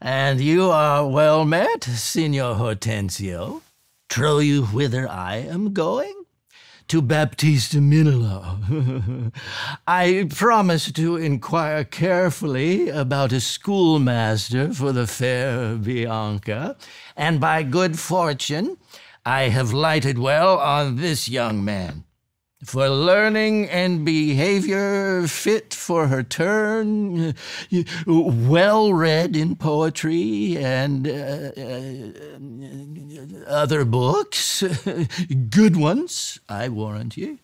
And you are well met, Signor Hortensio. Trow you whither I am going? To Baptista Minola. I promise to inquire carefully about a schoolmaster for the fair Bianca, and by good fortune I have lighted well on this young man for learning and behavior fit for her turn, well read in poetry and uh, uh, other books, good ones, I warrant you.